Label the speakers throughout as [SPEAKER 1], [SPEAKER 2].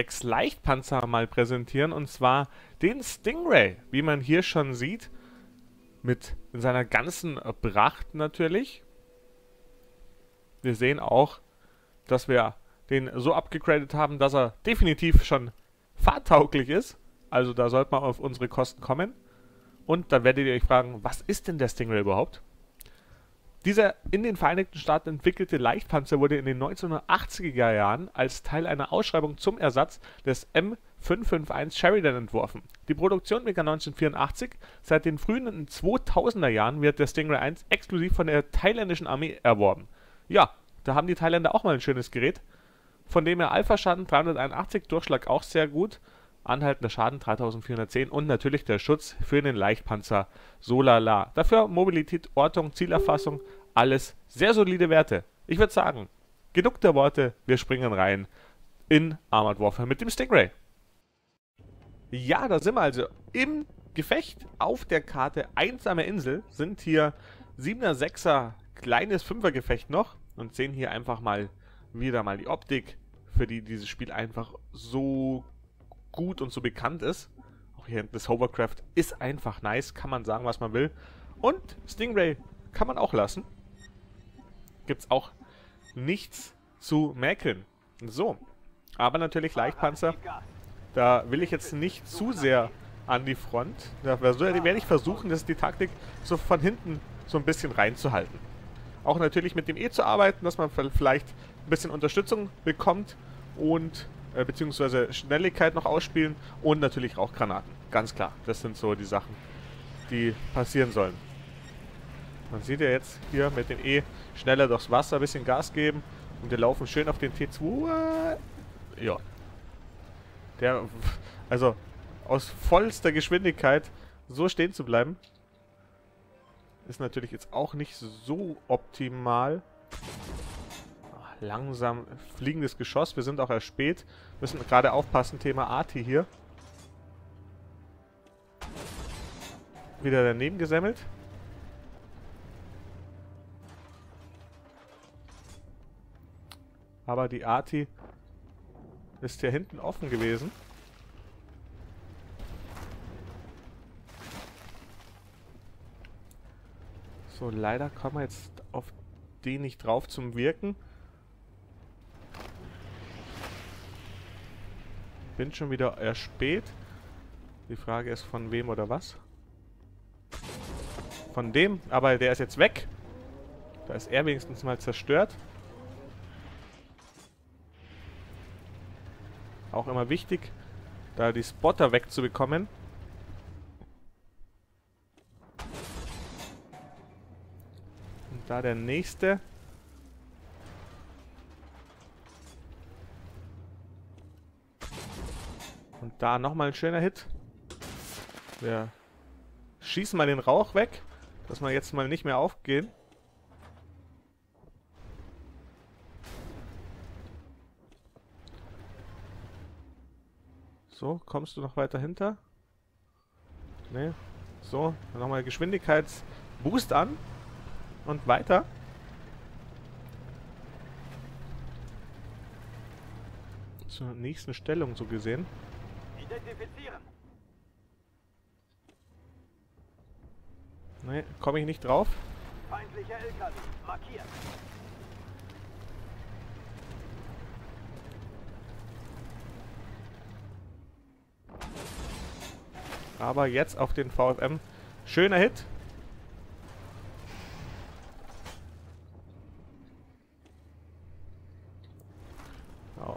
[SPEAKER 1] sechs Leichtpanzer mal präsentieren und zwar den Stingray, wie man hier schon sieht, mit in seiner ganzen Pracht natürlich. Wir sehen auch, dass wir den so abgegradet haben, dass er definitiv schon fahrtauglich ist. Also da sollte man auf unsere Kosten kommen. Und dann werdet ihr euch fragen, was ist denn der Stingray überhaupt? Dieser in den Vereinigten Staaten entwickelte Leichtpanzer wurde in den 1980er Jahren als Teil einer Ausschreibung zum Ersatz des M551 Sheridan entworfen. Die Produktion begann 1984. Seit den frühen 2000er Jahren wird der Stingray 1 exklusiv von der thailändischen Armee erworben. Ja, da haben die Thailänder auch mal ein schönes Gerät. Von dem her Alpha-Schaden 381, Durchschlag auch sehr gut anhaltender Schaden 3410 und natürlich der Schutz für den Leichtpanzer Solala. Dafür Mobilität, Ortung, Zielerfassung, alles sehr solide Werte. Ich würde sagen, genug der Worte, wir springen rein in Armored Warfare mit dem Stingray. Ja, da sind wir also im Gefecht auf der Karte Einsame Insel. Sind hier 7er, 6er, kleines 5er Gefecht noch und sehen hier einfach mal wieder mal die Optik, für die dieses Spiel einfach so gut und so bekannt ist. Auch hier das Hovercraft ist einfach nice, kann man sagen, was man will. Und Stingray kann man auch lassen. Gibt's auch nichts zu mäkeln. So. Aber natürlich Leichtpanzer. Da will ich jetzt nicht zu sehr an die Front. Da werde ich versuchen, das ist die Taktik, so von hinten so ein bisschen reinzuhalten. Auch natürlich mit dem E zu arbeiten, dass man vielleicht ein bisschen Unterstützung bekommt und äh, beziehungsweise Schnelligkeit noch ausspielen und natürlich Rauchgranaten. Ganz klar, das sind so die Sachen, die passieren sollen. Man sieht ja jetzt hier mit dem E schneller durchs Wasser ein bisschen Gas geben und wir laufen schön auf den T2. Ja. Der, also aus vollster Geschwindigkeit so stehen zu bleiben, ist natürlich jetzt auch nicht so optimal langsam fliegendes Geschoss. Wir sind auch erst spät. Müssen gerade aufpassen, Thema Arti hier. Wieder daneben gesammelt. Aber die Arti ist hier hinten offen gewesen. So, leider kommen wir jetzt auf die nicht drauf zum Wirken. Bin schon wieder erspät. Die Frage ist, von wem oder was? Von dem, aber der ist jetzt weg. Da ist er wenigstens mal zerstört. Auch immer wichtig, da die Spotter wegzubekommen. Und da der nächste da nochmal ein schöner Hit. Wir schießen mal den Rauch weg, dass wir jetzt mal nicht mehr aufgehen. So, kommst du noch weiter hinter? Ne. So, nochmal Geschwindigkeitsboost an. Und weiter. Zur nächsten Stellung so gesehen. Identifizieren. Ne, komme ich nicht drauf. Feindlicher LKW markiert. Aber jetzt auf den VFM. Schöner Hit.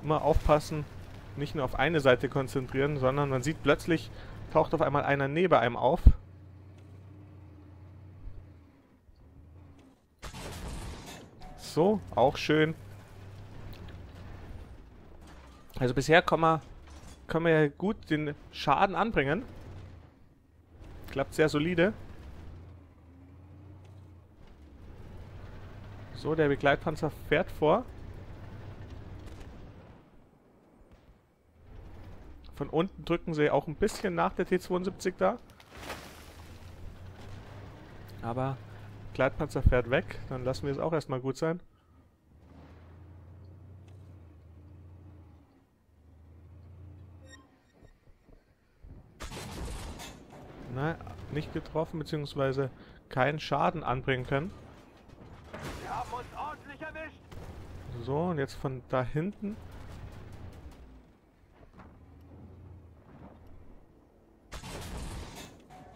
[SPEAKER 1] Immer aufpassen, nicht nur auf eine Seite konzentrieren, sondern man sieht plötzlich, taucht auf einmal einer neben einem auf. So, auch schön. Also bisher können wir, können wir gut den Schaden anbringen. Klappt sehr solide. So, der Begleitpanzer fährt vor. Von unten drücken sie auch ein bisschen nach der T-72 da. Aber Gleitpanzer fährt weg, dann lassen wir es auch erstmal gut sein. Nein, nicht getroffen, beziehungsweise keinen Schaden anbringen können. So, und jetzt von da hinten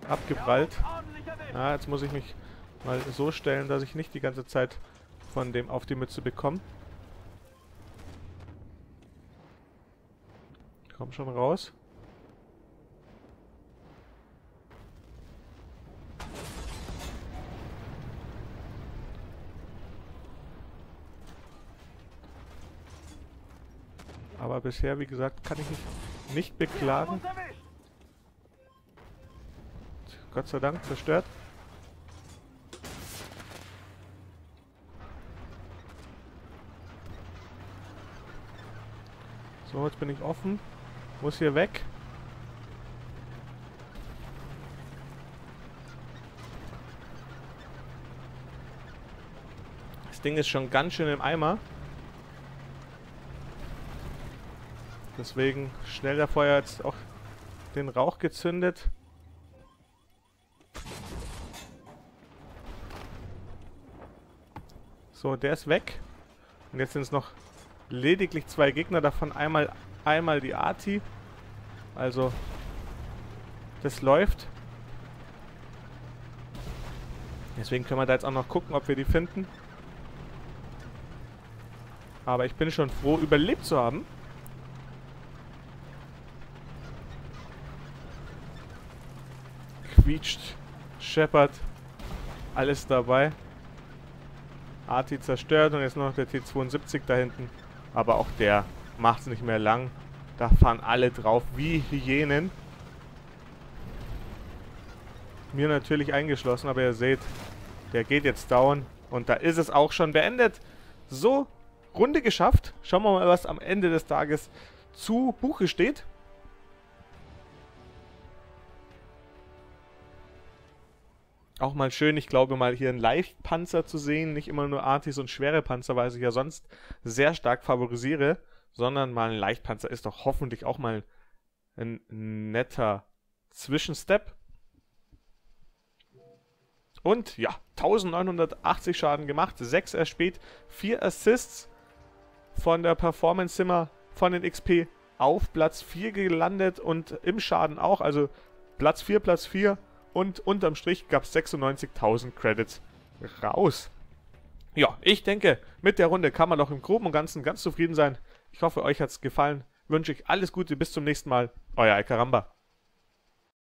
[SPEAKER 1] Abgeprallt. Ja, jetzt muss ich mich mal so stellen, dass ich nicht die ganze Zeit von dem auf die Mütze bekomme. Komm schon raus. Aber bisher, wie gesagt, kann ich mich nicht beklagen. Gott sei Dank zerstört. So, jetzt bin ich offen. Muss hier weg. Das Ding ist schon ganz schön im Eimer. Deswegen schnell der Feuer jetzt auch den Rauch gezündet. So, der ist weg. Und jetzt sind es noch lediglich zwei Gegner, davon einmal, einmal die Arti. Also, das läuft. Deswegen können wir da jetzt auch noch gucken, ob wir die finden. Aber ich bin schon froh, überlebt zu haben. Quietscht, scheppert, alles dabei. Arti zerstört und jetzt noch der T72 da hinten. Aber auch der macht es nicht mehr lang. Da fahren alle drauf wie Hyänen. Mir natürlich eingeschlossen, aber ihr seht, der geht jetzt down. Und da ist es auch schon beendet. So, Runde geschafft. Schauen wir mal, was am Ende des Tages zu Buche steht. Auch mal schön, ich glaube mal hier einen Leichtpanzer zu sehen, nicht immer nur Artis und schwere Panzer, weil ich ja sonst sehr stark favorisiere, sondern mal ein Leichtpanzer ist doch hoffentlich auch mal ein netter Zwischenstep. Und ja, 1980 Schaden gemacht, 6 erspäht, 4 Assists von der Performance Zimmer von den XP auf Platz 4 gelandet und im Schaden auch, also Platz 4, Platz 4 und unterm Strich gab es 96.000 Credits raus. Ja, ich denke, mit der Runde kann man doch im Groben und Ganzen ganz zufrieden sein. Ich hoffe, euch hat es gefallen. Wünsche ich alles Gute, bis zum nächsten Mal. Euer Alcaramba.